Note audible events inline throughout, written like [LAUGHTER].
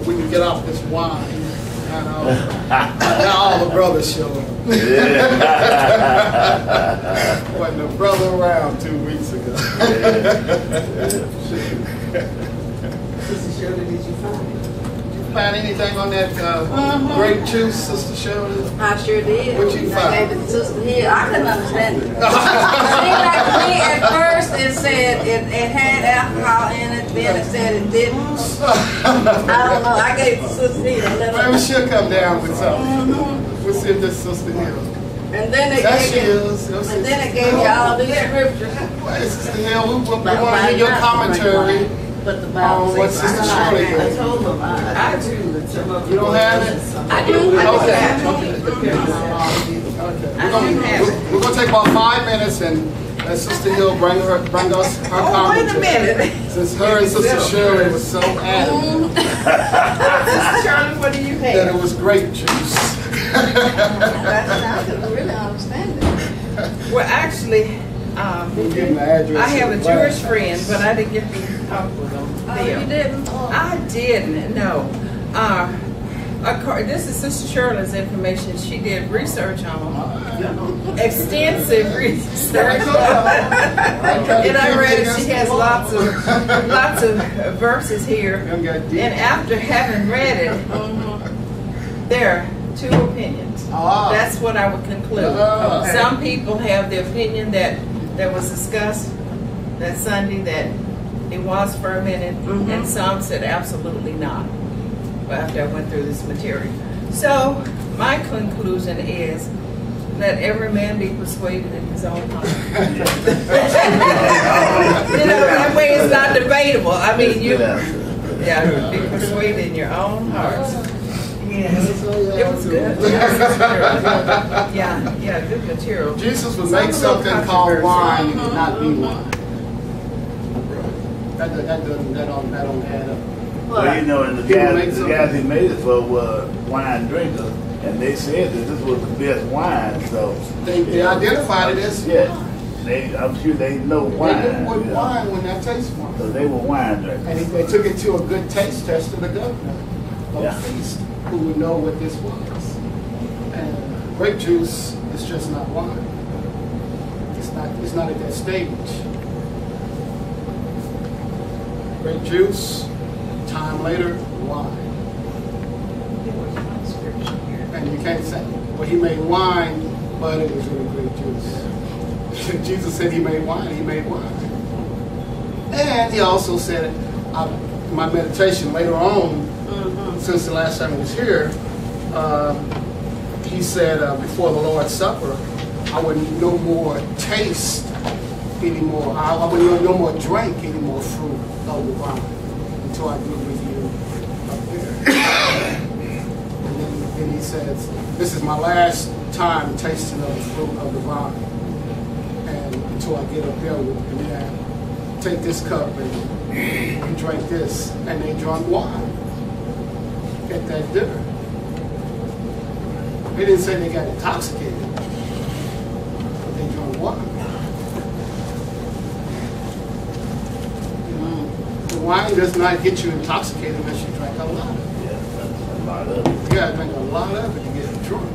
if we can get off this wine. And, [LAUGHS] uh, now all the brothers show up. [LAUGHS] Wasn't a brother around two weeks ago. [LAUGHS] Sister Shirley, did you find it? Find anything on that uh, grape juice, Sister Shirley? I sure did. What you I find? gave it to Sister Hill. I couldn't understand it. [LAUGHS] Seemed like to me at first it said it, it had alcohol in it, then it said it didn't. I don't know. I gave it to Sister Hill. and let her Maybe she'll come down with something. We'll see if this Sister Hill. And then they That gave you, and then it gave you all these scriptures. Hey, Sister Hill, we, we, we want to hear your commentary. But the Bible Oh, what says Sister I told them I. I do. You don't have it? I do. Okay. Okay. Have it. We're we're gonna take about five minutes and let Sister Hill bring her, bring us her Oh, wait a minute. Since her and Sister Shirley was so adamant [LAUGHS] Sister Shirley, what do you have? that it was grape juice. That's couldn't really understand it. [LAUGHS] Well, actually, um, We'll give them the address. I have a Jewish friend, but I didn't get to talk with them. Oh, you didn't? I didn't, no. Uh, acco- this is Sister Shirley's information. She did research on them. [LAUGHS] Extensive research. [LAUGHS] And I read it, she has lots of, [LAUGHS] lots of verses here. Young got deep. And after having read it, there are two opinions. Ah. That's what I would conclude. Ah. Okay. Some people have the opinion that, that was discussed that Sunday, that it was fermented, mm-hmm. and some said absolutely not, after I went through this material. So, my conclusion is, let every man be persuaded in his own heart. [LAUGHS] You know, that way it's not debatable. I mean, you, yeah, be persuaded in your own hearts. Yes, it was good. [LAUGHS] Yeah, yeah, good material. Jesus would make something called wine and it not be uh-huh. wine. That, that, that doesn't, that don't, that don't add up. Well, you know, and the People make guys, the guys he made it for were wine drinkers, and they said that this was the best wine, so. They, they identified it as Yeah, wine. they, I'm sure they know They wine. knew what you know. wine when that tastes wine. So they were wine drinkers. And they took it to a good taste test to the governor of Yeah. feast, who would know what this was. And grape juice is just not wine. It's not, it's not at that stage. Grape juice, time later, wine. And you can't say, well, he made wine, but it was really grape juice. [LAUGHS] Jesus said he made wine, he made wine. And he also said, uh, my meditation later on, since the last time he was here, uh, he said uh, before the Lord's Supper, I would no more taste anymore. I, I would no, more drink any more fruit of the vine until I do with you up there. [COUGHS] and then, he says, this is my last time tasting of the fruit of the vine. And until I get up there with you. And then take this cup and you drink this. And they drank wine at that dinner. They didn't say they got intoxicated, but they drank wine. You know, the wine does not get you intoxicated unless you drink a lot of it. Yeah, a lot of it. You gotta drink a lot of it to get drunk.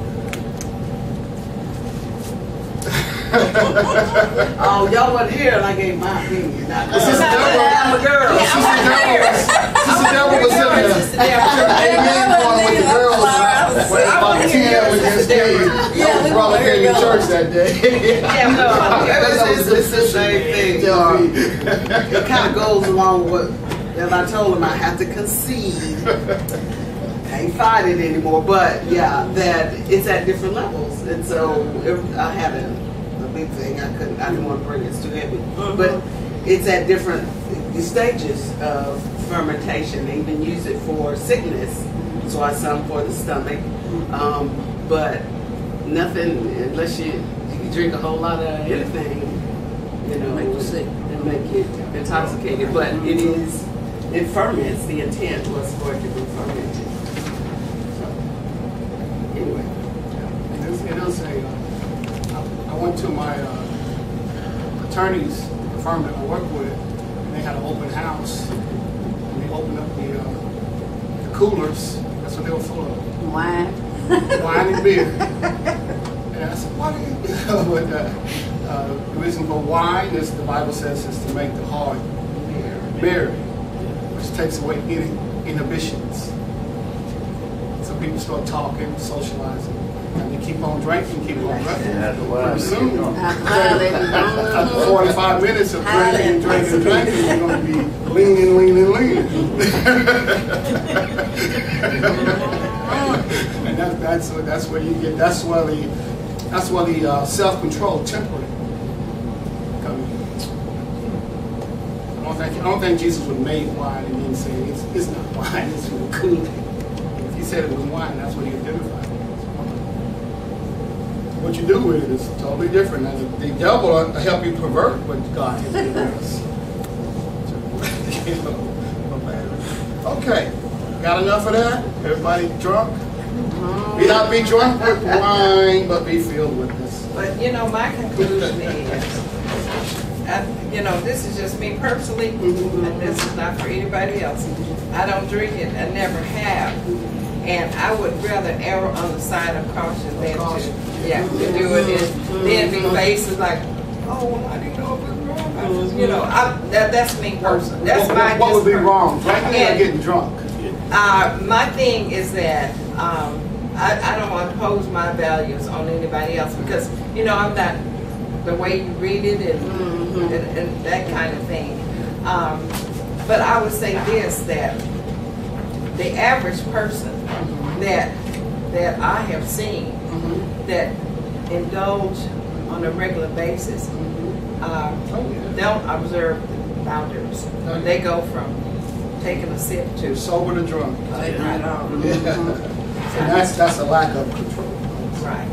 [LAUGHS] Oh, y'all wasn't here and I gave my opinion. I- Sister Deborah- I'm a girl. Sister Deborah was, Sister Deborah was in there. Amen, going with the girls. When about ten was just Dave. Yeah, we Brother were came to church that day. Yeah, no, [LAUGHS] It's, it's the same thing. It kind of goes along with, as I told him, I have to concede. Can't fight it anymore, but yeah, that it's at different levels. And so if I had a, a big thing, I couldn't, I didn't want to bring it, it's too heavy. But it's at different stages of fermentation. They even use it for sickness. So I some for the stomach. Um, but nothing, unless you, you drink a whole lot of anything, you know, Make you sick. and make you intoxicated. But it is, it ferments. The intent was for it to be fermented. So, anyway. It is, it is a, uh, I I went to my uh, attorney's firm that I work with, and they had an open house, and they opened up the, uh, the coolers. That's what they were full of. Wine. wine and beer. [LAUGHS] And I said, what is but, uh, uh, the reason for wine is the Bible says is to make the heart merry, which takes away any inhibitions. So people start talking, socializing, and they keep on drinking, keep on drinking. And after a while, Pretty soon. After that, they be- after 45 minutes of drinking, drinking, Highland. drinking, you're going to be leaning, leaning, leaning. [LAUGHS] and that, that's that's where you get. That's where the that's where the uh, self-control, temperate, come in. I don't think I don't think Jesus would make wine and then say it's, it's not wine, it's from Kool-Aid. If he said it was wine, that's what he identified. What you do with it is totally different. And the, the devil will help you pervert what God has given us. You [LAUGHS] know, okay, got enough of that? Everybody drunk? Mm-hmm. Be not be drunk with wine, but be filled with this. But, you know, my conclusion is, I, you know, this is just me personally, and this is not for anybody else. I don't drink it, I never have. And I would rather err on the side of caution than to, yeah, to do it and then be faced like, oh, well, I didn't know if it was wrong. I just, you know, I, that, that's me personally. That's what, my. what would be wrong? Drinking or getting drunk? uh, my thing is that um, I, I don't want to impose my values on anybody else because you know I'm not the way you read it and, Mhm. and, and that kind of thing. Um, but I would say this that the average person that that I have seen Mm-hmm. that indulge on a regular basis um, Oh, yeah. don't observe the boundaries. Okay. They go from taking a sip to Sober to drunk. Taking it off. Yeah. [LAUGHS] And that's, that's a lack of control. Right.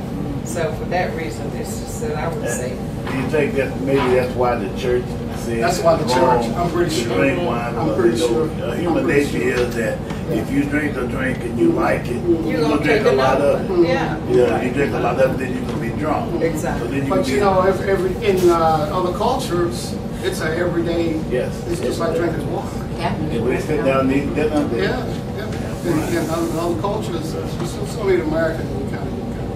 So for that reason, it's just that I would say, Do you think that maybe that's why the church said That's why the it's church, wrong I'm pretty sure. Wine, I'm pretty sure. uh, Human pretty nature sure. is that if you drink a drink and you like it, you're you're gonna drink a lot another of one. it. Yeah. Yeah, you drink a lot of it, then you can be drunk. So Exactly. then you But you know, every, every in uh, other cultures, it's a everyday. Yes. It's just like drinking water. And we sit down and eat dinner. then- Yeah, yeah. And, and other, other cultures, uh, so, so many Americans, we kind of,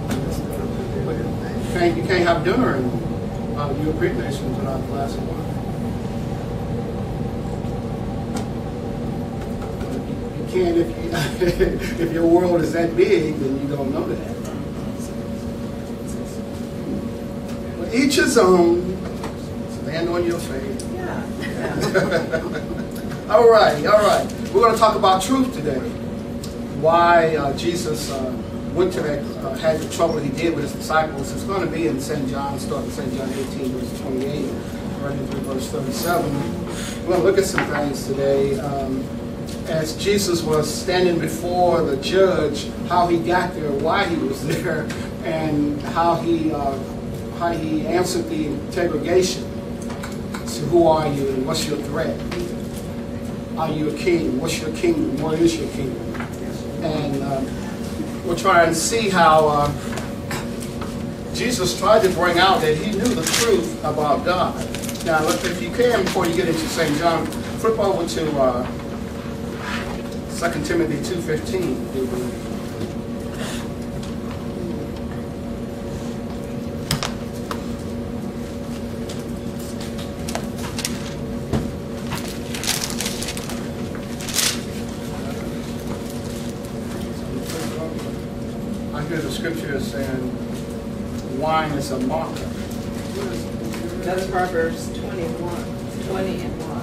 kind of but you can't you can't have dinner in a lot of European nations without a glass of wine. Can't if you, [LAUGHS] if your world is that big, then you don't know that. But each his own. Stand on your faith. Yeah. yeah. [LAUGHS] All right, all right. We're going to talk about truth today. Why uh, Jesus uh, went to that, uh, had the trouble he did with his disciples. It's going to be in St. John, starting St. John 18, verse 28, running through verse 37. We're going to look at some things today. Um, as Jesus was standing before the judge, how he got there, why he was [LAUGHS] there, and how he uh, how he answered the interrogation. So who are you and what's your threat? Are you a king? What's your kingdom? What is your kingdom? And um, we'll try and see how uh, Jesus tried to bring out that he knew the truth about God. Now, if you can, before you get into St. John, flip over to 2 Timothy 2.15. I hear the scripture saying, wine is a mocker. That's Proverbs 21, 20 and 1.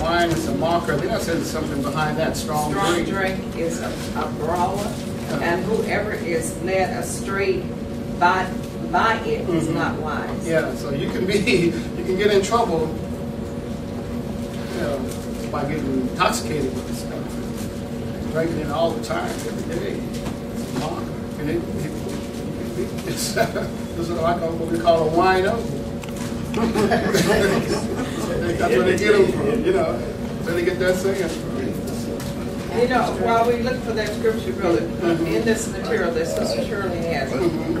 Wine is a mocker. I think I said something behind that. Strong, Strong drink. drink is a, a brawler, and whoever is led astray by, by it is Mhm. not wise. Yeah, so you can be, [LAUGHS] you can get in trouble, you know, by getting intoxicated with this stuff. Drinking it all the time, every day. It's a mocker. And it, it, it, it's, [LAUGHS] this is like a, what we call a wino. [LAUGHS] That's where they get them from, you know. Where they get that saying. You know, while we look for that scripture, brother, in this material that Sister Shirley has,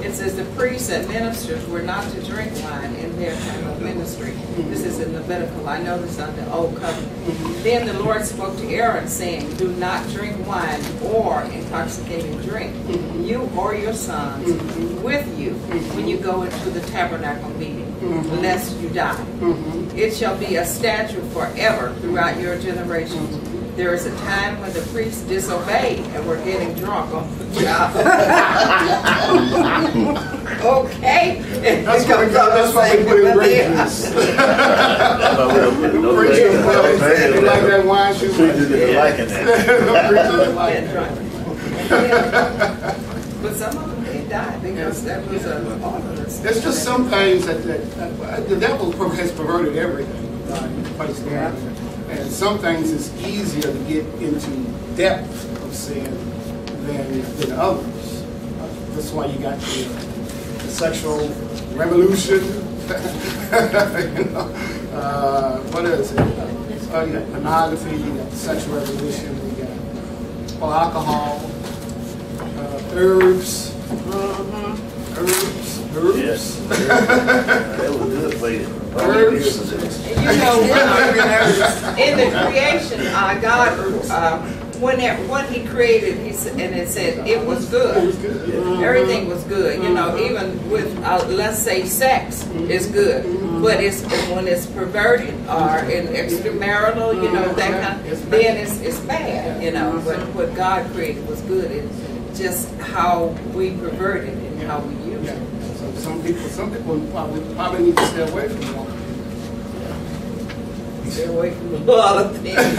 it says the priests and ministers were not to drink wine in their time of ministry. This is in Levitical. I know this on the Old Covenant. Then the Lord spoke to Aaron, saying, Do not drink wine or intoxicating drink, you or your sons, with you when you go into the tabernacle meeting, lest you die. It shall be a statute forever throughout your generations. There is a time when the priests disobeyed and were getting drunk on the job. [LAUGHS] okay. That's why we got, that's why we put in grape juice. No Preachers, bread, no they bread. they like that wine too much. Preachers didn't liking that. Preachers like Get it. drunk. But some of them did die because that was a awful. There's just some things that, that, that- the devil has perverted everything. uh, in place there. And some things it's easier to get into depth of sin than, than others. Uh, That's why you got the, the sexual revolution. [LAUGHS] you know, uh, what is it? Uh, you got pornography, you got sexual revolution, you got well, alcohol, uh, herbs, herbs, herbs. Yes. That was good for you. [LAUGHS] Herbs. You know, in the creation, uh, God, uh, when it, when He created, He said, and it said it was It was good. good. Everything was good. You know, even with uh, let's say sex is good, but it's when it's perverted or in extramarital, you know, that kind, It's bad. then it's it's bad. You know, but what God created was good. It's just how we pervert it how we use Yeah. it. So some people, some people probably, probably need to stay away from wine. Stay away from a lot of things. [LAUGHS] I mean,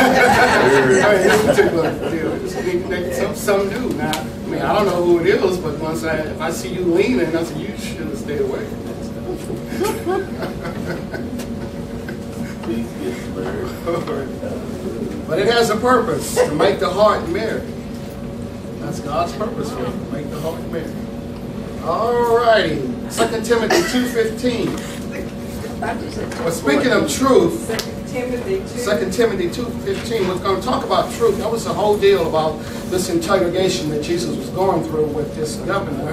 this particular deal, it's- they- they- some, some do. Now, I mean, I don't know who it is, but once I, if I see you leaning, I say, you should stay away from Please get blurred. that stuff. But it has a purpose, to make the heart merry. That's God's purpose for it, to make the heart merry. All righty, Second Timothy two fifteen. But speaking of truth, Second Timothy two. Timothy two fifteen, we're going to talk about truth. That was the whole deal about this interrogation that Jesus was going through with this governor.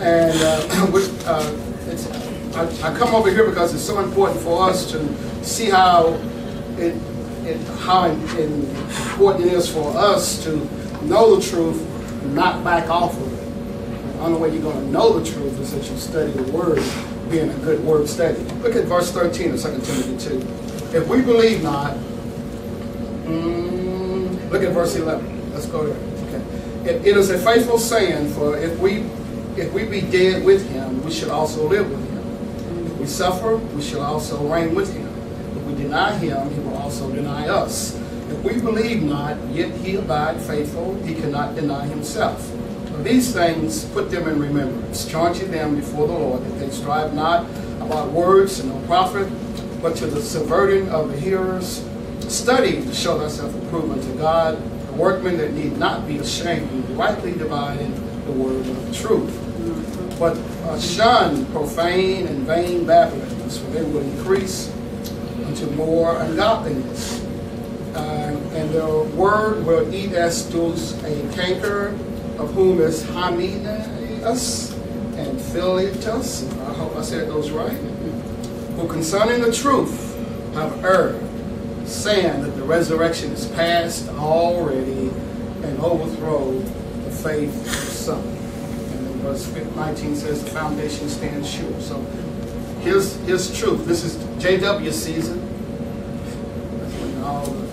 And uh, [CLEARS THROAT] with, uh, it's, I, I come over here because it's so important for us to see how it, it how important it is for us to know the truth, and not back off of only way you're going to know the truth is that you study the Word, being a good Word study. Look at verse 13 of 2 Timothy 2. If we believe not, mm, look at verse 11. Let's go there. Okay. It, it is a faithful saying, for if we if we be dead with him, we should also live with him. If we suffer, we shall also reign with him. If we deny him, he will also deny us. If we believe not, yet he abide faithful, he cannot deny himself. These things put them in remembrance, charging them before the Lord that they strive not about words and no profit, but to the subverting of the hearers. Study to show thyself approved unto God, a workman that need not be ashamed, rightly dividing the word of truth. But uh, shun profane and vain babblings, for they will increase unto more ungodliness. Uh, and the word will eat as does a canker, of whom is Hymenaeus and Philetus, I hope I said those right, who concerning the truth have erred, saying that the resurrection is past already and overthrow the faith of some. And then verse 19 says the foundation stands sure. So here's, here's truth. This is JW season. That's when all the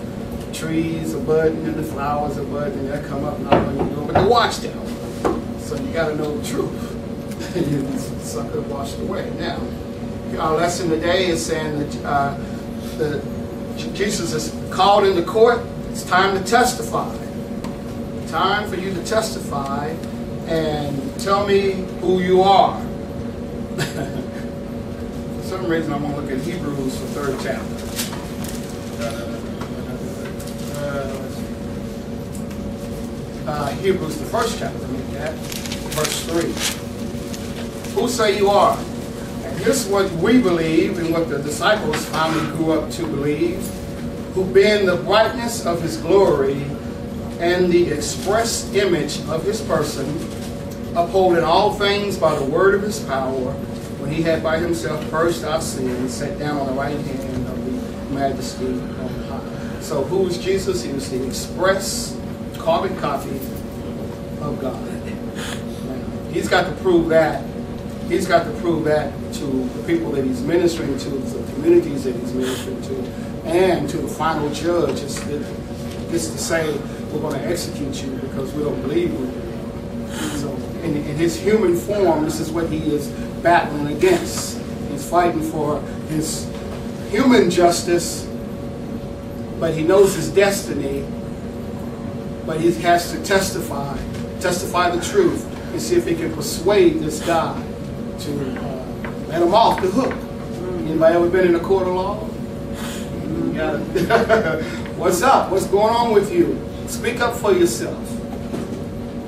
trees are budding and the flowers are budding and they come up and all you know, but the watchtower. So you got to know the truth. And [LAUGHS] you sucker washed away. Now, our lesson today is saying that uh, the, Jesus is called into court. It's time to testify. Time for you to testify and tell me who you are. [LAUGHS] for some reason, I'm going to look at Hebrews, the third chapter. Uh, Hebrews, the first chapter, at verse 3. Who say you are? And this is what we believe and what the disciples finally grew up to believe, who being the brightness of his glory and the express image of his person, upholding all things by the word of his power, when he had by himself purged our sins, sat down on the right hand of the majesty on high. So who was Jesus? He was the express carbon copy of God. Now, he's got to prove that. He's got to prove that to the people that he's ministering to, the communities that he's ministering to, and to the final judge. It's, to say, we're going to execute you because we don't believe you. So, in, in his human form, this is what he is battling against. He's fighting for his human justice, but he knows his destiny. But he has to testify, testify the truth, and see if he can persuade this guy to uh, let him off the hook. Anybody ever been in a court of law? Yeah. [LAUGHS] What's up? What's going on with you? Speak up for yourself.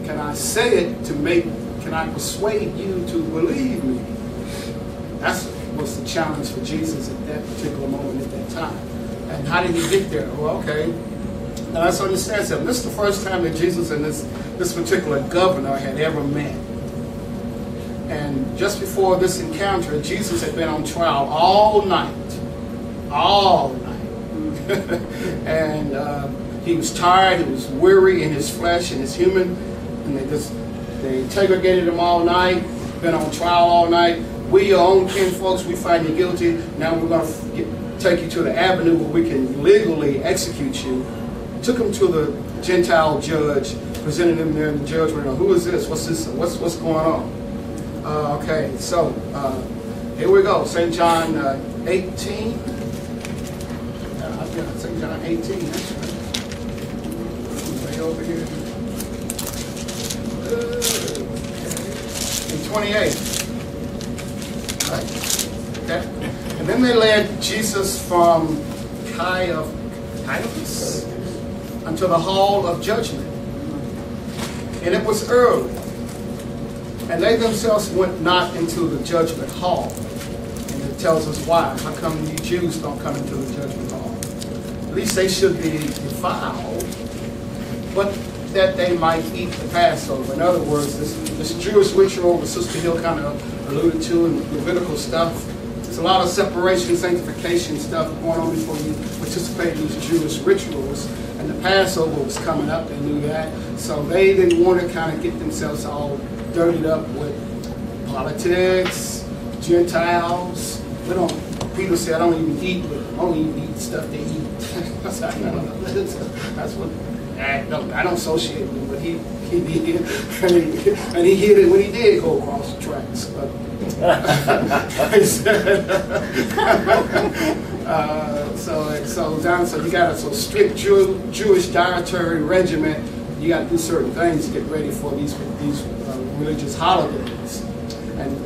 Can I say it to make, can I persuade you to believe me? That's was the challenge for Jesus at that particular moment at that time. And how did he get there? Well, okay. Now let's understand something. This is the first time that Jesus and this, this particular governor had ever met. And just before this encounter, Jesus had been on trial all night. All night. [LAUGHS] and uh, he was tired, he was weary in his flesh and his human. And they just they interrogated him all night, been on trial all night. We, your own kin folks, we find you guilty. Now we're going to take you to the avenue where we can legally execute you. Took him to the Gentile judge, presented him there, and the judge went, "Who is this? What's this? What's what's going on?" Uh, okay, so uh, here we go. St. John uh, 18. Uh, yeah, St. John 18. That's right. Way over here. Uh, in 28. Right? Okay. And then they led Jesus from Caiaphas unto the hall of judgment. And it was early. And they themselves went not into the judgment hall. And it tells us why. How come you Jews don't come into the judgment hall? At least they should be defiled, but that they might eat the Passover. In other words, this, this Jewish ritual that Sister Hill kind of alluded to in the Levitical stuff, there's a lot of separation, sanctification stuff going on before you participate in these Jewish rituals. And the Passover was coming up, they knew that. So they didn't want to kind of get themselves all dirtied up with politics, Gentiles. We don't, Peter said, I don't even eat, but I don't even eat stuff they eat. [LAUGHS] [LAUGHS] That's what, I don't, I don't associate with him, but he, he did. And he, and he hit it when he did go across the tracks. But, [LAUGHS] uh, so, so down, so you got a so strict Jew, Jewish dietary regimen. You got to do certain things to get ready for these these uh, religious holidays. And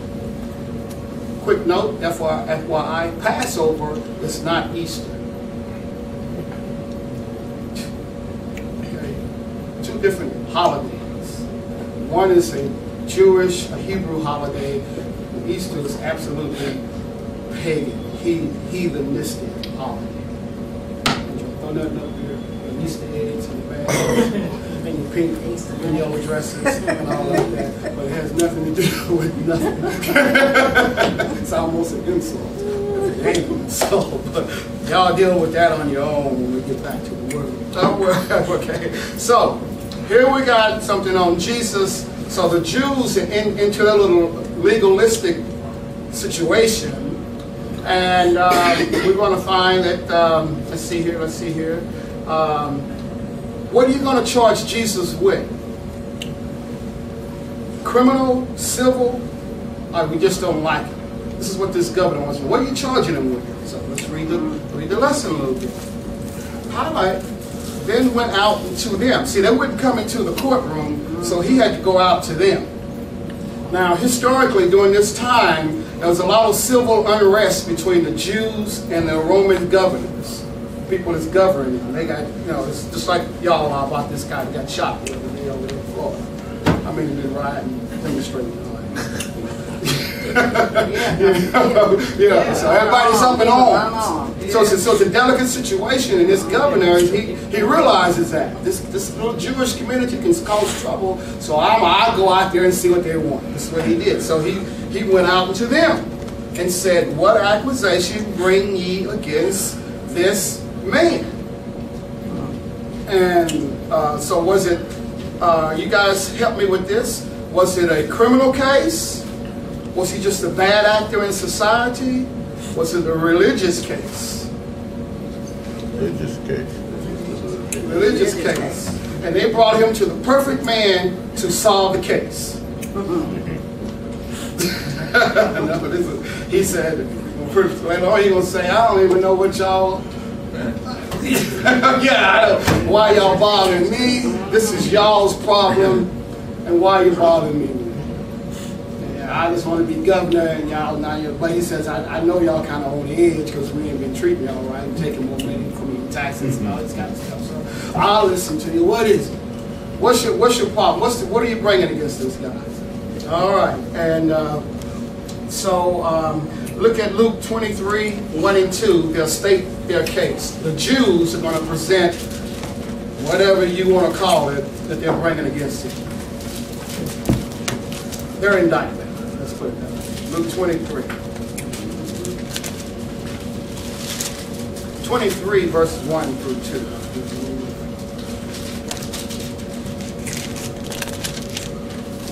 quick note, FYI, Passover is not Easter. Okay, two different holidays. One is a Jewish, a Hebrew holiday. Easter is absolutely pagan, he, heathenistic holiday. Throw nothing up here, your Easter eggs and your bags, and your pink and yellow dresses and all like that, but it has nothing to do [LAUGHS] with nothing. it's almost an insult. If it ain't an insult, but y'all deal with that on your own when we get back to the word. [LAUGHS] Oh, okay, so here we got something on Jesus. So the Jews in, in, into their little legalistic situation, and we're going to find that. Um, let's see here. Let's see here. Um, what are you going to charge Jesus with? Criminal, civil, or we just don't like it? This is what this governor wants. What are you charging him with? So let's read the read the lesson a little bit. Pilate then went out to them. See, they wouldn't come into the courtroom, so he had to go out to them. Now, historically, during this time, there was a lot of civil unrest between the Jews and the Roman governors. People that's governing them. They got, you know, it's just like y'all are about this guy that got shot the other day over in Florida. I mean, they've been rioting, demonstrating. all that. [LAUGHS] yeah, so everybody's up in arms. So, it's- so it's a delicate situation, and this governor, he, he realizes that this this little Jewish community can cause trouble. So I'm I'll go out there and see what they want. That's what he did. So he he went out to them and said, "What accusation bring ye against this man?" And uh, so was it? Uh, you guys help me with this. Was it a criminal case? Was he just a bad actor in society? Was it a religious case? Religious case. Religious case. And they brought him to the perfect man to solve the case. [LAUGHS] [LAUGHS] No, this is- he said, later on he gonna say, I don't even know what y'all. [LAUGHS] yeah, why y'all bothering me? This is y'all's problem, and why you bothering me? I just want to be governor, and y'all not your. But he says, I, I know y'all kind of on the edge because we ain't been treating y'all right, and taking more money from your taxes and all this kind of stuff. So I'll listen to you. What is it? What's your What's your problem? What's the, What are you bringing against this guy? All right, and uh, so um, look at Luke 23, 1 and 2. They'll state their case. The Jews are going to present whatever you want to call it that they're bringing against him. Their indictment. Let's put it that way. Luke 23. 23 verses 1 through 2.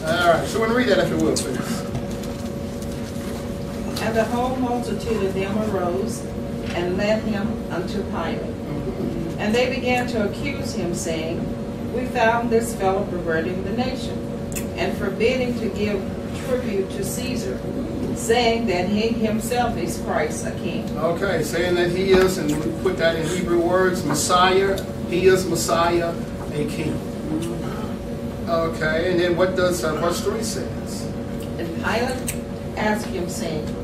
All right, so we're going to read that if you will, please. And the whole multitude of them arose and led him unto Pilate. And they began to accuse him, saying, We found this fellow perverting the nation, and forbidding to give tribute to Caesar, saying that he himself is Christ, a king. Okay, saying that he is, and we put that in Hebrew words, Messiah. He is Messiah, a king. Okay, and then what does uh, verse 3 says? And Pilate asked him, saying,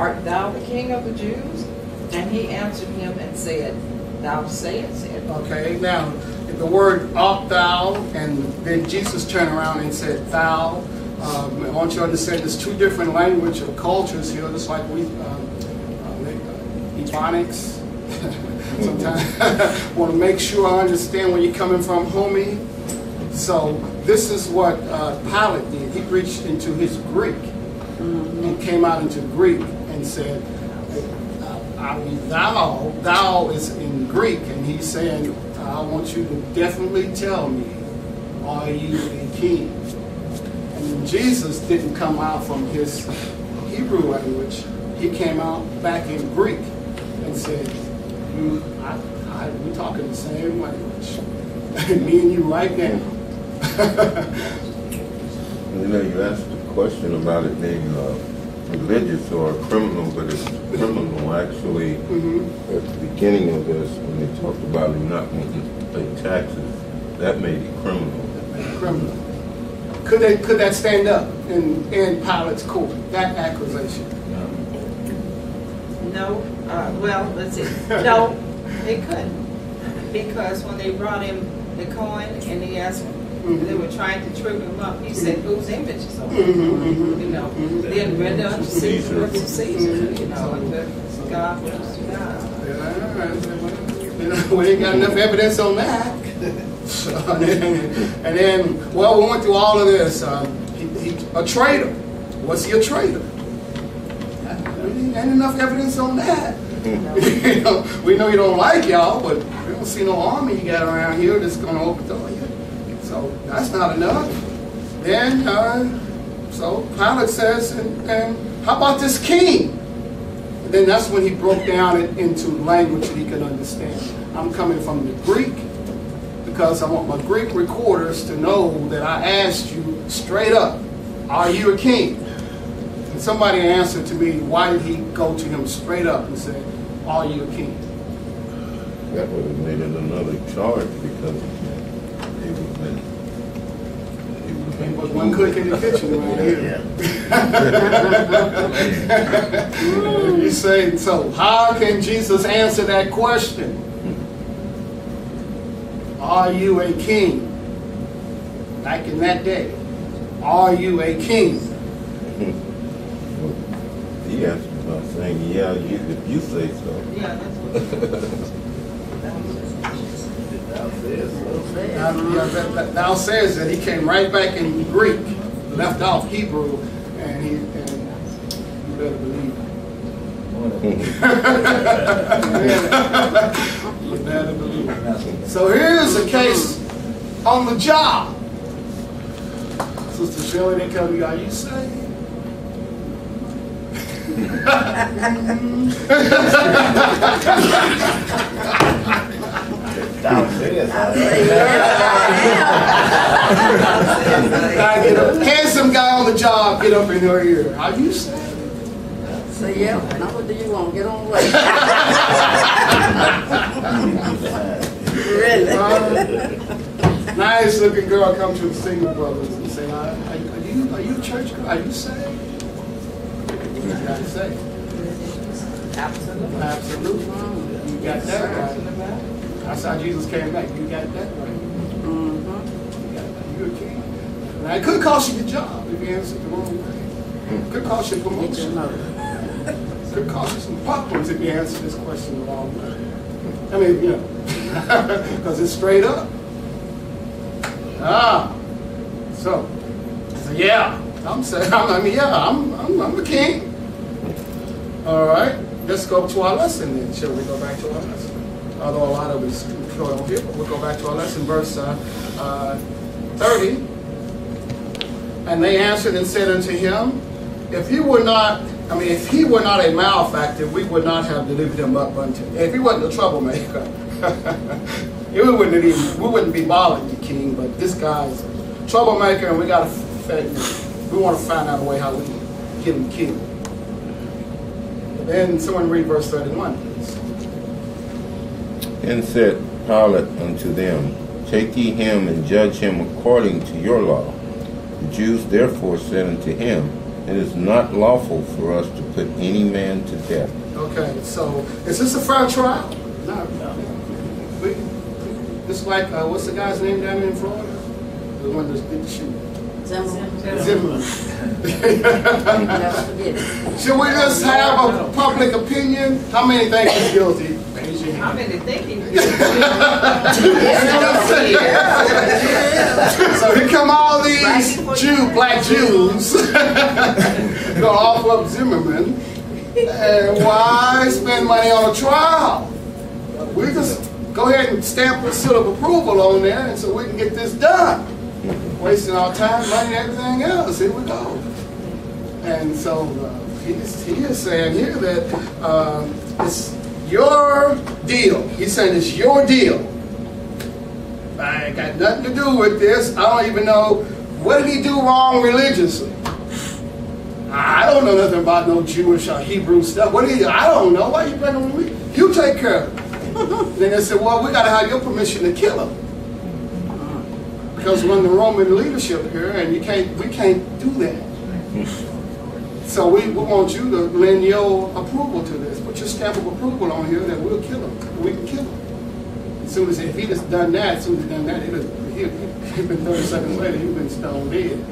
Art thou the king of the Jews? And he answered him and said, Thou sayest it. Okay, now, the word art thou, and then Jesus turned around and said thou. Um, I want you to understand there's two different language or cultures here, just like we, um, uh, Ebonics. [LAUGHS] Sometimes [LAUGHS] want to make sure I understand where you're coming from, homie. So this is what uh, Pilate did. He reached into his Greek and came out into Greek and said, I mean, thou, thou is in Greek, and he's saying, I want you to definitely tell me, are you a king? And Jesus didn't come out from his Hebrew language. He came out back in Greek and said, you, I, I, we're talking the same language. [LAUGHS] me and you right now. [LAUGHS] You know, you asked a question about it being uh, religious or criminal, but it's criminal actually. Mhm. At the beginning of this, when they talked about him not wanting to pay taxes, that made it criminal. Criminal. Could, they, could that stand up in, in Pilate's court, that accusation? No, uh, well, let's see. No, [LAUGHS] they couldn't. Because when they brought him the coin and he asked, Mm-hmm. they were trying to trip him up, he said, whose image is mm-hmm. on it? You mm-hmm. know, then render unto Caesar what's to Caesar, you know, and to God what is to God. Yeah, all right. [LAUGHS] You know, we ain't got enough evidence on that. And, [LAUGHS] then, and then, well, we went through all of this. Um, he, he, a traitor. Was he a traitor? Ain't enough evidence on that. you [LAUGHS] know, we know you don't like y'all, but we don't see no army you got around here that's going to overthrow you. So that's not enough. Then, uh, so Pilate says, and, and how about this king? And then that's when he broke down it into language that he could understand. I'm coming from the Greek because I want my Greek recorders to know that I asked you straight up, are you a king? And somebody answered to me, why did he go to him straight up and say, are you a king? That would have made it another charge because it would have been. It would have been But one cook in the kitchen around here. [LAUGHS] you say, so how can Jesus answer that question? Are you a king? Back in that day, are you a king? [LAUGHS] He asked about saying, yeah, you, if you say so. Yeah, that's what. [LAUGHS] Now, now says that he came right back in Greek, left off Hebrew, and he, and you better believe it. You better believe it. So here's a case on the job. Sister Shirley didn't come to you, are you saved? [LAUGHS] Thou I so. say, yes, Guy get up- Handsome guy on the job, get up in your ear. Are you am. Say, yeah, now what do you want? Get on the way. Really? Nice looking girl come to the single brothers and say, are, are you are you a church girl? Are you saved? You gotta say, Absolutely. absolutely. You got that right. That's how Jesus came back. You got that right. Mm-hmm. You got that. You're a king. Now it could cost you your job if you answered the wrong way. Could cost you promotion. note. [LAUGHS] Could cost you some popcorns if you answer this question the wrong way. I mean, you know, [LAUGHS] because it's straight up. Ah, so, so yeah, I'm saying, [LAUGHS] I mean, yeah, I'm, I'm, I'm the king. All right, let's go to our lesson then. Shall we go back to our lesson? Although a lot of it's showing here, but we'll go back to our lesson, verse uh, uh, 30. And they answered and said unto him, If you were not, I mean, if he were not a malefactor, we would not have delivered him up unto. If he wasn't a troublemaker, [LAUGHS] we wouldn't even, we wouldn't be bothering the King. But this guy's a troublemaker, and we got to, we want to find out a way how we can get him killed. Then someone read verse 31, please. And said Pilate unto them, Take ye him and judge him according to your law. The Jews therefore said unto him, It is not lawful for us to put any man to death. Okay, so is this a fair trial? No. We, this like, uh, what's the guy's name down in Florida? The one that did the shooting. Zimmerman, Zimmerman. never. [LAUGHS] Should we just have a public opinion? How many think he's guilty? Raise your How hand. many think he? [LAUGHS] So here come all these Jew, black Jews, gonna offer up Zimmerman, and why spend money on a trial? We just go ahead and stamp a seal of approval on there, and so we can get this done. Wasting our time, money, and everything else. Here we go. And so uh, he's, he is saying here that um, it's your deal. He's saying it's your deal. I got nothing to do with this. I don't even know what did he do wrong religiously. I don't know nothing about no Jewish or Hebrew stuff. What do you? I don't know. Why you bringing with me? You take care of it. [LAUGHS] then they said, well, we got to have your permission to kill him because we're the Roman leadership here, and you can't. We can't do that. So we, we want you to lend your approval to this. Put your stamp of approval on here that we'll kill him. We can kill him. As soon as if he'd have done that, as soon as he'd done that, he'd have, he'd, he'd been 30 seconds later, he'd been stone dead.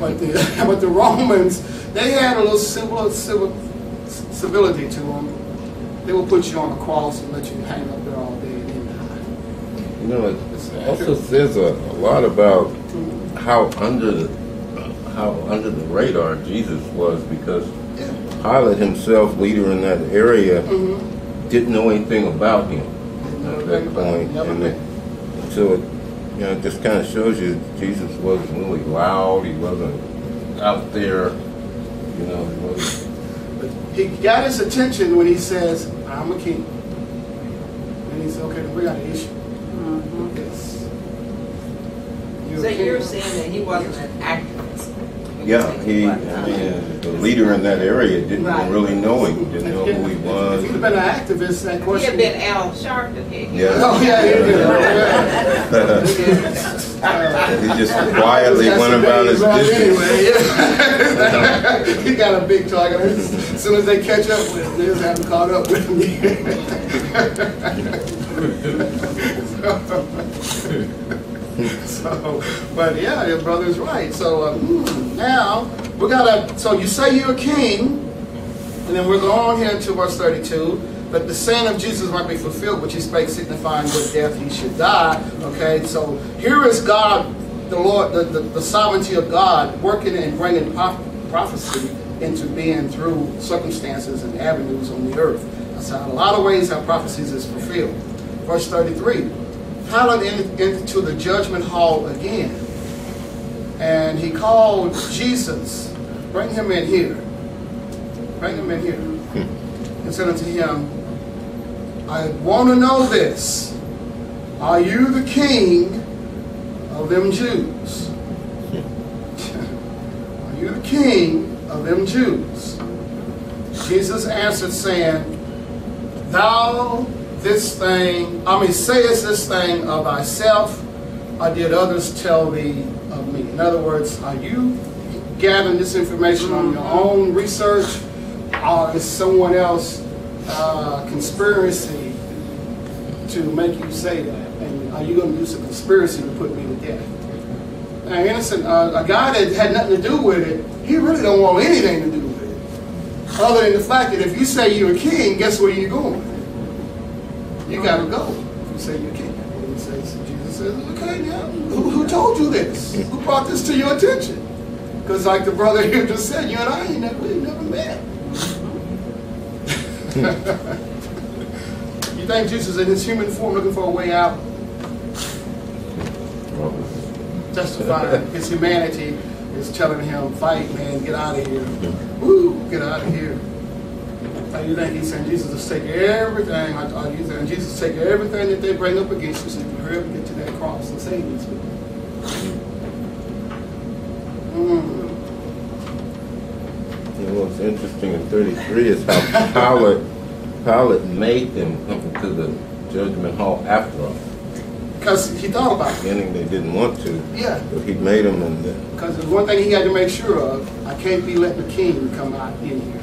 But the, [LAUGHS] but the Romans, they had a little civil, civil civility to them. They will put you on a cross and let you hang up there all day and then die. You know, it also says a, a lot about how under the how under the radar Jesus was because Yeah. Pilate himself, leader in that area, Mm-hmm. didn't know anything about him at that point, and it, so it, you know, it just kind of shows you Jesus wasn't really loud. He wasn't out there. You know, he wasn't. But he got his attention when he says, I'm a king. And he said, okay, we got an issue. Mhm. Yes. So you're saying that he wasn't an activist? Yeah, he, I mean, the leader in that area didn't Right. really know him, didn't know who he was. If he'd been an activist, that He question. had been Al Sharpton, he. [LAUGHS] Yeah. Oh, yeah, he did. [LAUGHS] Yeah. He just quietly Got went about his business. Anyway, yeah. [LAUGHS] he got a big target. As soon as they catch up with him, they just haven't caught up with him. [LAUGHS] so, but yeah, your brother's right. So uh, now we gotta. So you say you're a king, And then we're going here to verse 32. That the saying of Jesus might be fulfilled, which he spake, signifying what death he should die. Okay, so here is God, the Lord, the, the, the sovereignty of God, working and bringing pro- prophecy into being through circumstances and avenues on the earth. That's how, a lot of ways, how prophecies is fulfilled. Verse 33 Pilate entered into the judgment hall again, and he called Jesus, bring him in here. Bring him in here. Hmm. And said unto him, I want to know this. Are you the king of them Jews? Hmm. Are you the king of them Jews? Jesus answered, saying, Thou this thing, I mean, sayest this thing of thyself, or did others tell thee of me? In other words, are you gathering this information on your own research, or is someone else uh, conspiracy to make you say that? And are you going to use a conspiracy to put me to death? Now, innocent, uh, a guy that had nothing to do with it, he really don't want anything to do with it. Other than the fact that if you say you're a king, guess where you're going? You got to go. You say you can't. And he says, Jesus says, okay, yeah. Who, who told you this? Who brought this to your attention? Because like the brother [LAUGHS] here just said, you and I ain't never, we never met. [LAUGHS] you think Jesus in his human form looking for a way out? Justifying [LAUGHS] his humanity is telling him, fight, man, get out of here. Woo, get out of here. Or you think he's saying Jesus is take everything, or or you think Jesus take everything that they bring up against you so you can hurry up and get to that cross and save these people? Mm. And what's interesting in 33 is how Pilate, Pilate made them come to the judgment hall after all. Because he thought about it. Beginning they didn't want to, Yeah. but he made them and Because there's one thing he had to make sure of. I can't be letting the king come out in here.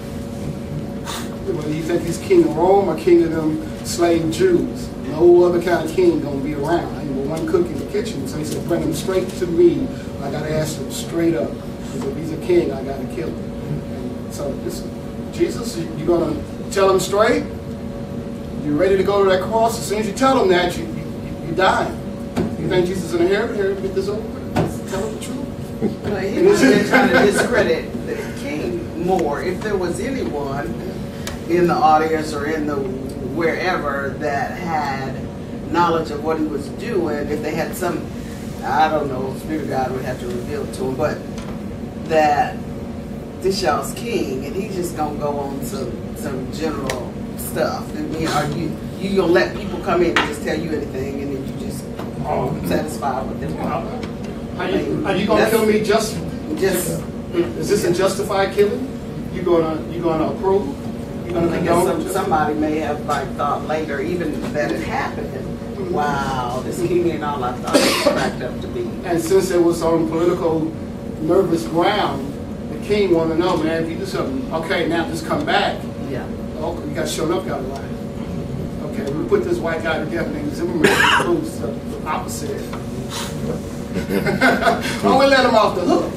Whether you think he's king of Rome or king of them slave Jews. No other kind of king gonna be around. Ain't but one cook in the kitchen. So he said, bring him straight to me. I gotta ask him straight up. If he's a king, I gotta kill him. And so this, Jesus, you gonna tell him straight? You ready to go to that cross? As soon as you tell him that, you, you, you die. You think Jesus is in a hurry? Hurry, get this over with? Tell him the truth. But he was trying to discredit the king more. If there was anyone in the audience or in the wherever that had knowledge of what he was doing, if they had some, I don't know, Spirit of God would have to reveal it to him, but that this y'all's king, and he's just gonna go on some some general stuff. I mean, are you you gonna let people come in and just tell you anything, and then you just um, satisfied with them? Are you, are you gonna kill me just, Just. is this a justified killing? You gonna, you gonna approve? I guess some, somebody may have like thought later, even that it happened. Wow, this king ain't all I thought it was cracked up to be. And since it was on political nervous ground, the king wanted to know, man, if you do something, okay, now just come back. Yeah. Oh, you got shown up, got a lie. Okay, we put this white guy to death named Zimmerman, who proves the opposite. [LAUGHS] Oh, we let him off the hook.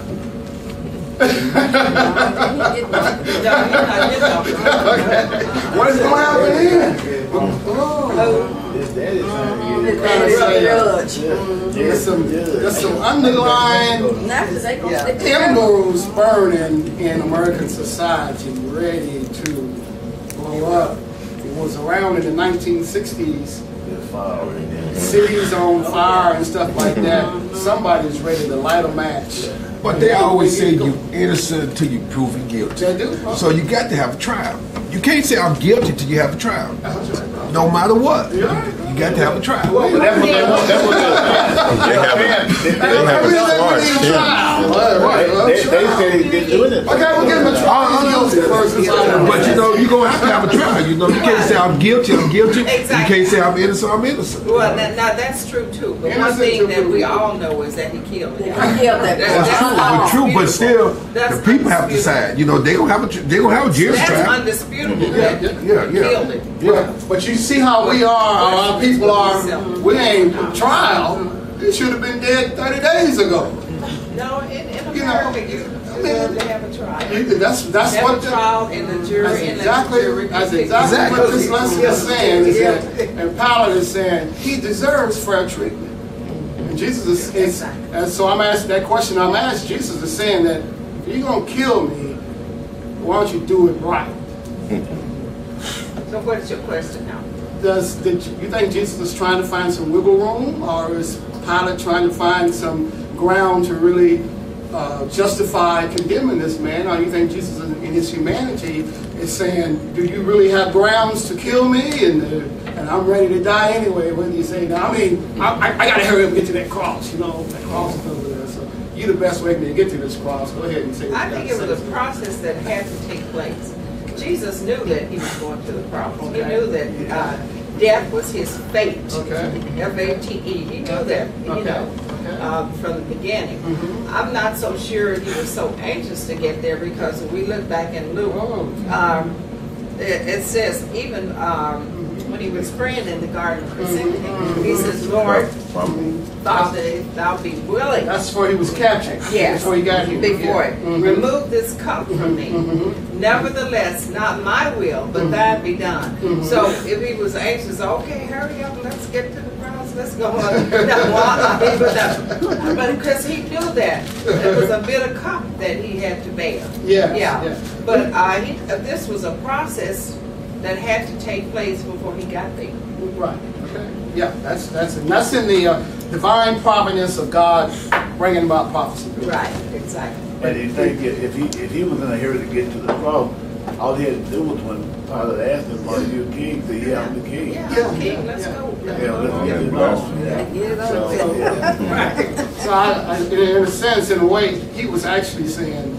What is gonna happen here? Oh. There's some, there's some underlying embers burning in American society, ready to blow up. It was around in the 1960s, cities on fire and stuff like that. Somebody's ready to light a match. But they always say you're innocent until you proven guilty. They do. So you got to have a trial. You can't say I'm guilty till you have a trial. No matter what. You got to have a trial. But that's what they want. That's what they they haven't, they haven't charged him. They, they, they said he didn't do anything. Okay, we'll give him a try. He's guilty first. It's all But you know, you're gonna have to have a trial. You know, you can't say I'm guilty, I'm guilty. You can't say I'm innocent, I'm innocent. Well, now, now that's true too. But one thing that we all know is that he killed him. I killed that That's That's true, but true, but still, That's the people have to decide. You know, they gonna have a, they gonna have a jury That's undisputable that Yeah, he yeah. Killed him. Yeah, but you see how we are, how our people are, we ain't trial. He should have been dead 30 days ago. No, in, in You know, America, you, deserve to have a trial. That's, that's Have what. the- trial in the That's jury and the exactly, jury that's pick. exactly what this lesson is saying, is Yeah. that, and Pilate is saying, he deserves fair treatment. And Jesus is, is, and so I'm asking that question, I'm asking, Jesus is saying that, if you're gonna kill me, why don't you do it right? [LAUGHS] So what is your question now? Does, did you think Jesus is trying to find some wiggle room, or is Pilate trying to find some ground to really uh, justify condemning this man, or you think Jesus in, in his humanity is saying, do you really have grounds to kill me, and uh, and I'm ready to die anyway? Whether you say, now, I mean, I, I, I gotta hurry up and get to that cross, you know, that cross is over there. So you're the best way to get to this cross. Go ahead and say. I think it was a process that had to take place. Jesus knew that he was going to the cross. He knew that uh, death was his fate. Okay. F-A-T-E. He knew that, you Okay. know, Okay. um, from the beginning. Mhm. I'm not so sure he was so anxious to get there because we look back in Luke, Oh. um, it, it says even um, when he was praying in the Garden of Gethsemane, he says, Lord, thou, thou be willing. That's before he was captured. Yes. Before he got here. Before Yeah. it. Mhm. Remove this cup from me. Mhm. Nevertheless, not my will, but thine be done. Mhm. So if he was anxious, okay, hurry up, let's get to the cross, let's go. on. No, well, I mean, but that- because he knew that it was a bitter cup that he had to bear. Yes, Yeah. yes. But uh, he, uh, this was a process that had to take place before he got there. Right. Okay. Yeah, that's that's and that's in the uh, divine providence of God bringing about prophecy. Right, exactly. And you think if if he, if he was in a hurry to get to the throne, all he had to do was when Pilate asked him, are you king? Say, yeah, I'm the king. Yeah, Yeah, King, let's yeah, go. yeah. Yeah, let's get it on. Yeah, So, on. yeah. [LAUGHS] So I, I, in a sense, in a way, he was actually saying,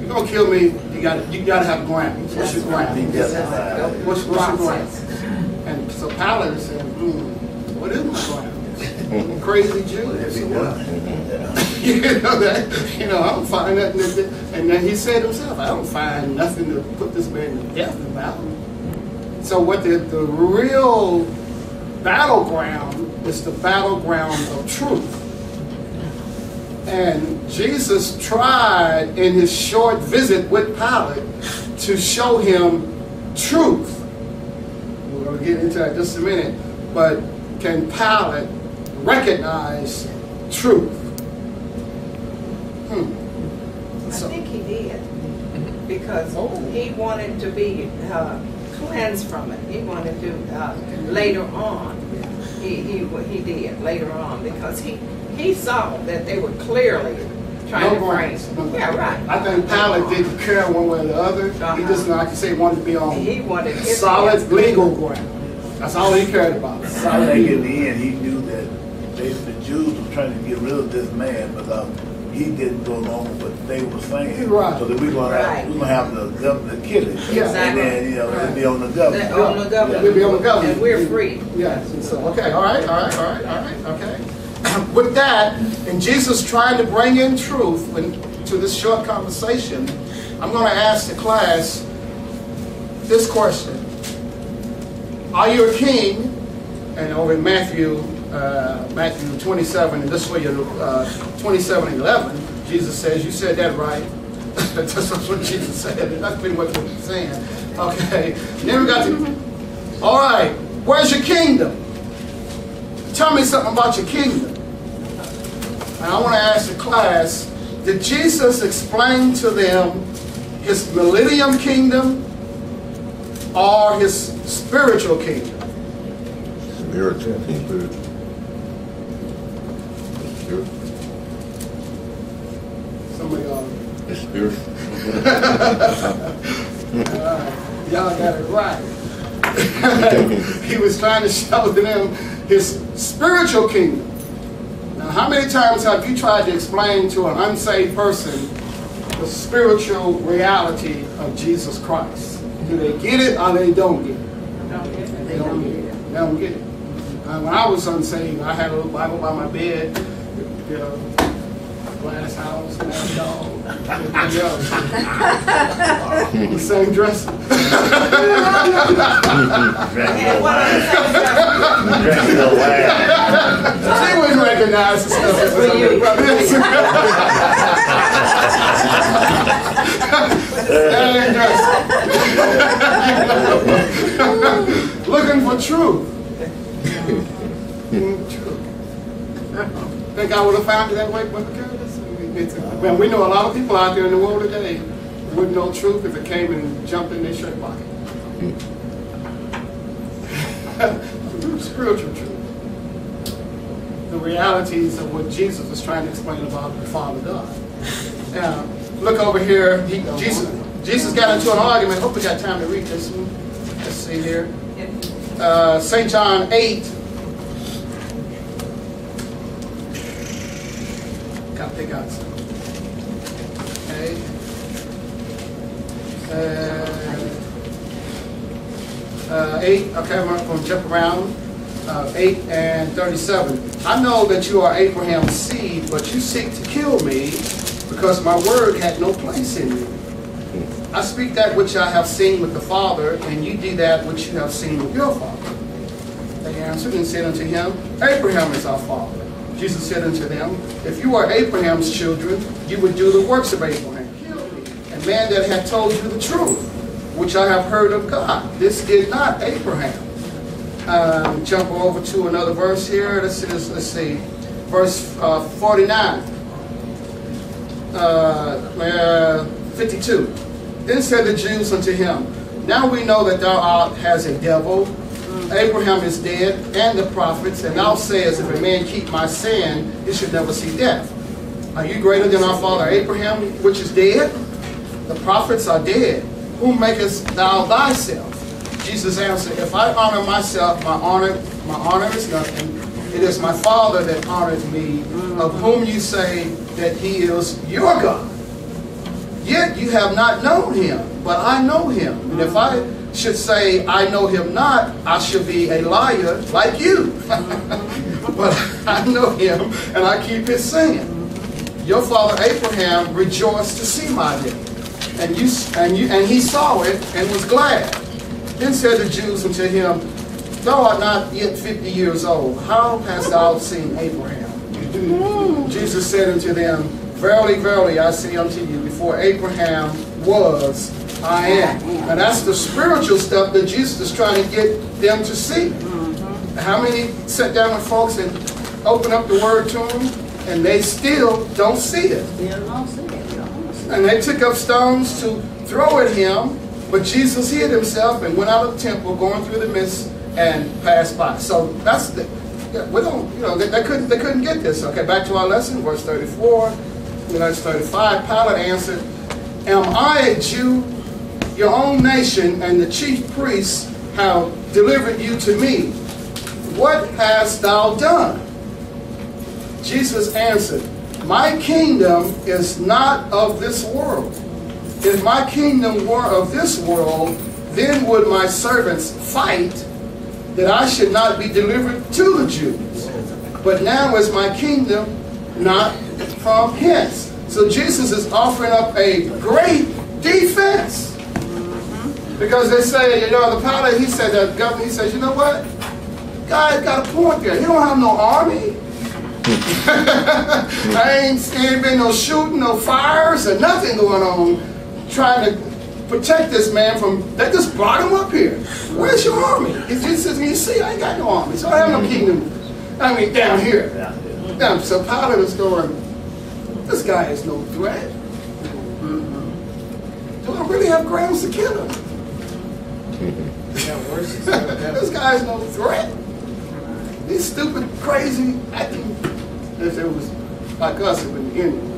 "You're gonna kill me. You got to you got to have grounds. What's your ground? What's, what's your ground?" And so Pilate said, hmm, "What is my ground? [LAUGHS] Crazy Jew." He So [LAUGHS] you know that you know I don't find nothing. And then he said himself, "I don't find nothing to put this man to death about." So what the the real battleground is the battleground of truth. And Jesus tried in his short visit with Pilate to show him truth. We're going to get into that just a minute. But can Pilate recognize truth? Hmm. I think he did, because Oh. he wanted to be uh, cleansed from it. He wanted to, uh, later on, he, he, he did, later on, because he, he saw that they were clearly trying No to bring. grounds. No. Yeah, right. I think Pilate didn't care one way or the other. He Uh-huh. just, like you say, wanted to be on He wanted solid hands legal ground. That's all he cared about. I Solid think in legal. the end, he knew that they, the Jews were trying to get rid of this man because he didn't go along with what they were saying. Right. So that we're gonna Right. have, we're gonna have the government kill him. Yeah. And then, you know, it'll be on the government. That on the government. We'll be on the government. And we're free. Yes, and so, okay, all right, all right, all right, all right, okay. [COUGHS] With that, and Jesus trying to bring in truth to this short conversation, I'm going to ask the class this question. Are you a king? And over in Matthew, uh, Matthew 27, and this way, uh, 27 and 11, Jesus says, you said that right. [LAUGHS] That's what Jesus said. That's pretty much what he's saying. Okay. Then we got to, all right, where's your kingdom? Tell me something about your kingdom. And I want to ask the class, did Jesus explain to them his millennium kingdom or his spiritual kingdom? Spiritual kingdom. Some of y'all, The spirit. y'all got it right. [LAUGHS] [LAUGHS] he was trying to show them his spiritual kingdom. How many times have you tried to explain to an unsaved person the spiritual reality of Jesus Christ? Do they get it or they don't get it? They don't get it. They don't get it. When I was unsaved, I had a little Bible by my bed, you know, glass house, glass dog, everything [LAUGHS] else. Same dress. [LAUGHS] she wouldn't recognize the stuff. Same dress. Looking for truth. Truth. [LAUGHS] Think I would have found it that way, but Curry? It's- Well, we know a lot of people out there in the world today wouldn't know truth if it came and jumped in their shirt pocket. [LAUGHS] Spiritual truth. The realities of what Jesus was trying to explain about the Father God. Now, look over here. He, Jesus, Jesus got into an argument. Hope we got time to read this one. Let's see here. Uh, St. John 8. Gotta pick out some. Okay. Uh, 8. Okay, I'm to jump around. Uh, 8 and 37. I know that you are Abraham's seed, but you seek to kill me because my word had no place in you. I speak that which I have seen with the Father, and you do that which you have seen with your father. They answered and said unto him, Abraham is our father. Jesus said unto them, If you are Abraham's children, you would do the works of Abraham. Kill me, a man that had told you the truth, which I have heard of God. This did not Abraham. Um, jump over to another verse here. This is, let's see, verse uh, 49. Uh, uh, 52. Then said the Jews unto him, Now we know that thou art has a devil. Abraham is dead, and the prophets, and thou sayest, If a man keep my saying, he should never see death. Are you greater than our father Abraham, which is dead? The prophets are dead. Whom makest thou thyself? Jesus answered, If I honor myself, my honor, my honor is nothing. It is my Father that honors me, of whom you say that he is your God. Yet you have not known him, but I know him. And if I should say I know him not, I should be a liar like you. [LAUGHS] but I know him, and I keep his saying. Your father Abraham rejoiced to see my day, and you and you and he saw it and was glad. Then said the Jews unto him, Thou art not yet fifty years old. How hast thou seen Abraham? Hmm. Jesus said unto them, Verily, verily, I say unto you, before Abraham was, I am. And that's the spiritual stuff that Jesus is trying to get them to see. Mm-hmm. How many sit down with folks and open up the word to them, and they still don't see it? Still don't see it. Don't see it. And they took up stones to throw at him, but Jesus hid himself and went out of the temple, going through the midst, and passed by. So that's the, yeah, we don't, you know, they, they couldn't, they couldn't get this. Okay, back to our lesson, verse 34, verse 35. Pilate answered, Am I a Jew? Your own nation and the chief priests have delivered you to me. What hast thou done? Jesus answered, My kingdom is not of this world. If my kingdom were of this world, then would my servants fight that I should not be delivered to the Jews. But now is my kingdom not from hence. So Jesus is offering up a great defense. Because they say, you know, the Pilate, he said, the governor, he says, you know what? Guy's got a point there. He don't have no army. [LAUGHS] I ain't, ain't been no shooting, no fires, or nothing going on trying to protect this man from, they just brought him up here. Where's your army? He just says, you see, I ain't got no army, so I have no mm-hmm. kingdom. I mean, down here. Now, so Pilate is going, this guy is no threat. Mm-hmm. Do I really have grounds to kill him? Mm-hmm. this guy is no threat. These stupid, crazy, acting if it was like us, it would be anyway.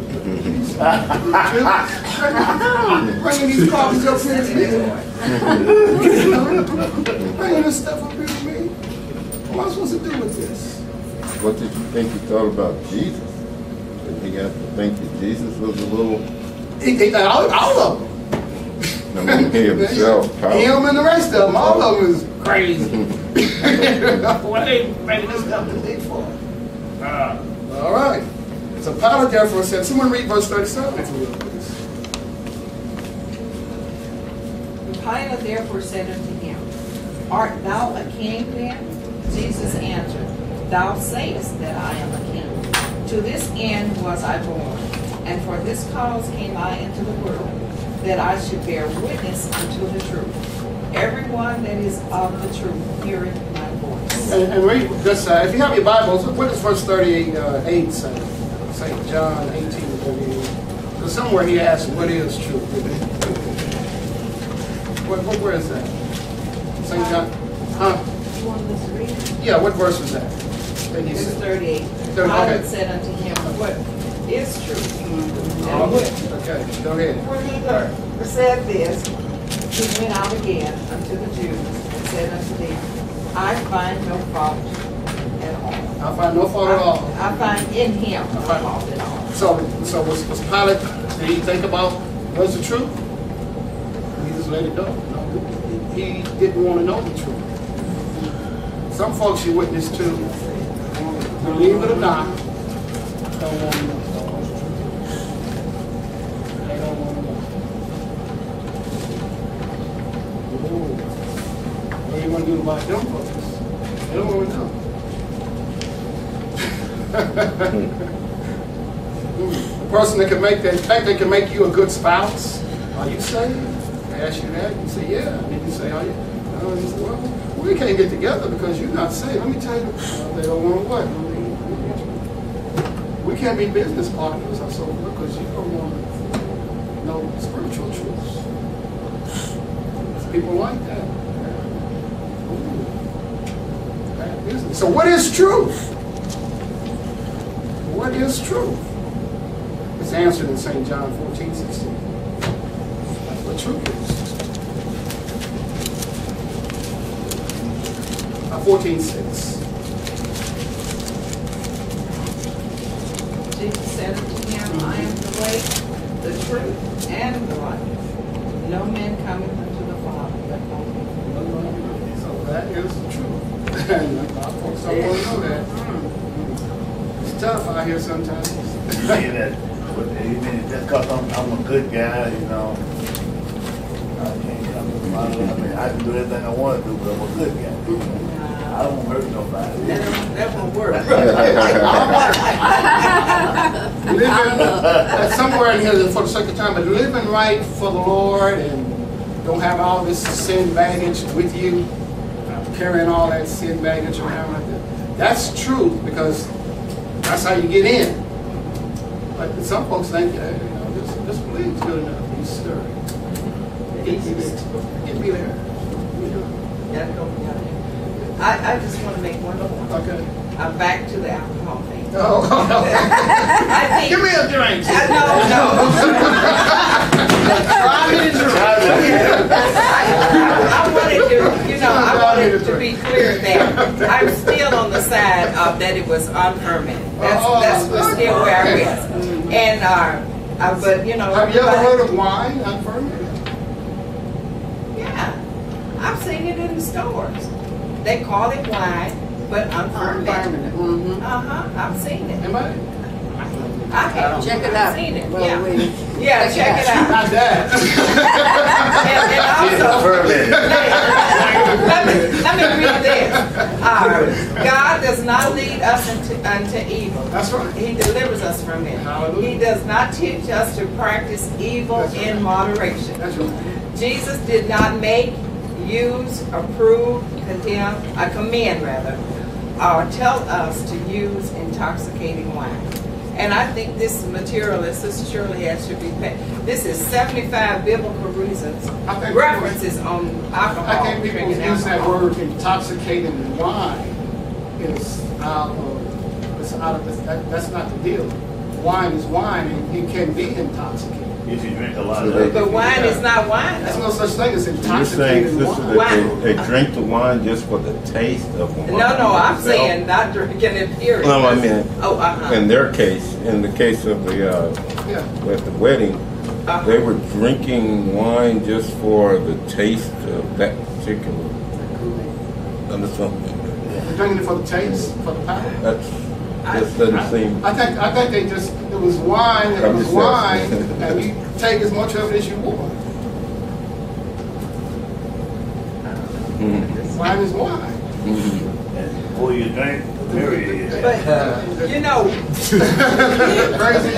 Bringing these coffees up here to me. Bringing this stuff up here to me. What am I supposed to do with this? What did you think you thought about Jesus? Did he have to think that Jesus was a little, He, he, all, all of them. I mean, he himself, [LAUGHS] powerful? Him and the rest of them, all of them is crazy. [LAUGHS] [LAUGHS] what they bringing this stuff to me for? Uh, all right. So Pilate therefore said, someone read verse 37 if you will, please. Pilate therefore said unto him, Art thou a king then? Jesus answered, Thou sayest that I am a king. To this end was I born, and for this cause came I into the world, that I should bear witness unto the truth. Everyone that is of the truth heareth my voice. And, and read this, uh, if you have your Bibles, what does verse 38 uh, 8 say? St. John 18 38. So somewhere he asks, what is truth? What, what, where is that? St. John? Huh? You want us to read? Yeah, what verse is that? Verse said? thirty-eight. Thirty- Pilate okay. said unto him, What is true. When- Okay, go ahead. When he said this, he went out again unto the Jews and said unto them, I find no fault at all. I find no fault at all. I find in him no fault at all. So, so was, was Pilate, did he think about, what's the truth? He just let it go. He didn't want to know the truth. Some folks you witness to, believe it or not, don't want to know. They don't want to know. Ooh. What are you going to do about them folks? They don't want to know. The person that can make that, in fact, they can make you a good spouse. Are you saved? They ask you that, you say, yeah. And then you say, are you? Uh, you say, well, we can't get together because you're not saved. Let me tell you, they don't want what? We can't be business partners or so because you don't want to know spiritual truths. People like that. Ooh. Bad business. So what is truth? What is truth? It's answered in St. John 14, 16. That's what truth is. Uh, 14, 6. Jesus said unto him, I am the way, the truth, and the life. No man cometh unto the Father but by me. So that is the truth. [LAUGHS] And a lot of don't know that. It's tough out here sometimes. Say that, but you mean just cause I'm, I'm a good guy, you know? I can't come to the bottom. I mean, I can do everything I want to do, but I'm a good guy. I don't hurt nobody. That that won't work. [LAUGHS] living, uh, somewhere in here for the sake of time, but living right for the Lord and don't have all this sin baggage with you, carrying all that sin baggage around like that. That's true because that's how you get in. But some folks think, uh, you know, just, just believe good enough. He's stirring. Get me there. Get me there. I, I just want to make one point. Okay. I'm back to the alcohol thing. Oh, think. give me a drink. I, no, no. I, I wanted to, you know, I wanted to be clear that I'm still on the side of that it was unfermented. That's, Oh, that's still where I was. And, uh, uh, but, you know. Have you ever heard of wine unfermented? Yeah, I've seen it in the stores. They call it wine, but unfermented. Mhm. Uh-huh, I've seen it. Anybody? I have. Check it out. seen it, Well, yeah. we- [LAUGHS] Yeah, check it out. Not that. [LAUGHS] And, and also, [LAUGHS] let me, let me read this. Uh, God does not lead us into, unto evil. That's right. He delivers us from it. Hallelujah. He does not teach us to practice evil That's right. in moderation. That's right. Jesus did not make, use, approve, condemn, uh, commend rather, or tell us to use intoxicating wine. And I think this material is Sister Shirley has to be paid. This is 75 biblical reasons, references on alcohol, I think people use that alcohol. word intoxicating wine is out of, it's out of, that, that's not the deal. Wine is wine and it can be intoxicating. If you drink a lot of they- it. But wine is not wine. There's no such thing as You're saying, intoxicating sister, wine. that they, they drink the wine just for the taste of wine? No, no, I'm itself? saying not drinking it, period. No, I mean, Oh, uh-huh. in their case, in the case of the, uh, Yeah. at the wedding, Uh-huh. they were drinking wine just for the taste of that particular, understand? They're drinking it for the taste, for the palate. That's, just doesn't seem, I think, I think they just, it was wine, it I'm was just wine, asking. and you take as much of it as you want. mm, Wine is wine. Mm-hmm. And before you drink, the mirror. But, uh, you know, [LAUGHS] Crazy.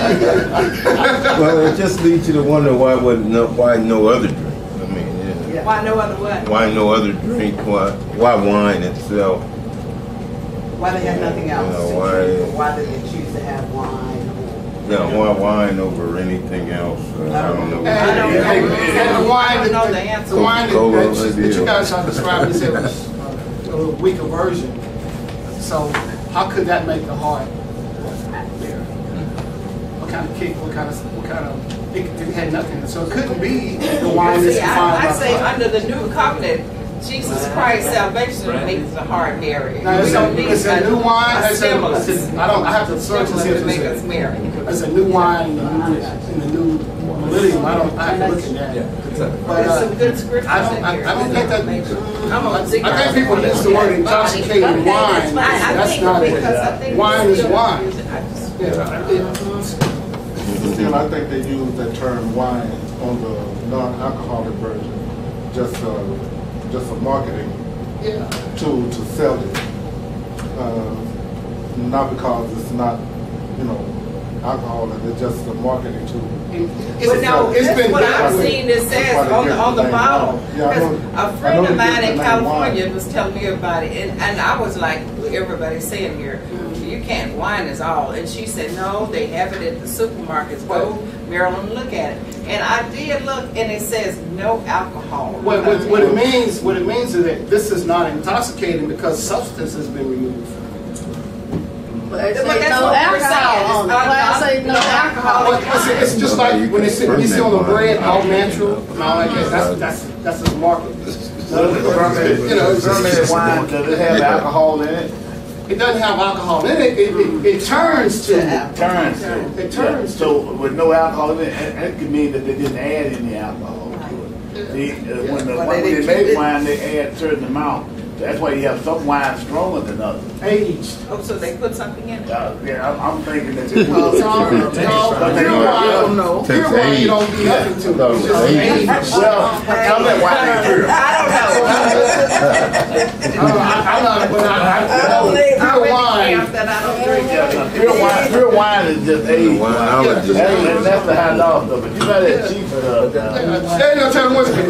Well, it just leads you to wonder why would no, why no other drink? I mean, yeah. Why no other what? Why no other drink? Why, why wine itself? Why they had nothing else? Yeah, to why- drink, why did they choose to have wine? Yeah, why wine over anything else? Uh, I don't know. And, I don't know. and- and the wine, I don't know the answer. the wine that, Coca-Cola, that, you- that you guys are describing, you said was a weaker version. So how could that make the heart beer? What kind of kick? What kind of? What kind of? It, it had nothing. So it couldn't be the wine that's See, defined I, I say under the new covenant, Jesus Christ salvation makes the heart merry. Now, it's We a, don't need it's a new wine. A It's a, it's a, I don't. I have to search and see if make us it's a, merry. it's a new wine in the new, in the new millennium. I don't. I have to look at that. But uh, some good scriptures I don't. I. I don't think that. I'm gonna I think people one. use the word intoxicating wine. I, I That's think not it. Wine is wine. I just- Yeah, yeah. Still, I think they use that term wine on the non-alcoholic version, just, uh, just for marketing Yeah. tool to sell it. Uh, Not because it's not, you know, alcohol, it's just a marketing tool. It's, But no, it's that's been what I've seen that says on the, on the bottle. Yeah, I Because know- a friend of mine in California wine. was telling me about it, and, and I was like, everybody's saying here, you can't, wine is all. And she said, no, they have it at the supermarkets. Go, Maryland, look at it. And I did look, and it says no alcohol. What, what, what it means, what it means is that this is not intoxicating because substance has been removed. But it But that's no what we're alcohol on It's class, say no alcohol. But it's, it's just like when it's, when you see on the bread, all natural, and all like that, that's, that's, that's the market. You know, it's Fermented just- wine, does it have alcohol in it? It doesn't have alcohol in it, it, it, it turns to, Turns. it turns to. So with no alcohol in it, that, that could mean that they didn't add any alcohol to it. See, uh, when the, But when they they make wine, they add a certain amount. That's why you have some wine stronger than others. aged. Oh, so they put something in it? Uh, yeah, I'm, I'm thinking that. No, no, pure wine, know. pure wine, you don't do nothing to it. It's just aged. Well, tell me why they pure. I don't know. [LAUGHS] I don't know, I- I'm not, but I, I, I know Real wine. That I don't drink wine. Is just age. Wine. I just. That's the high dollar stuff. But you got that cheap stuff. They don't whiskey.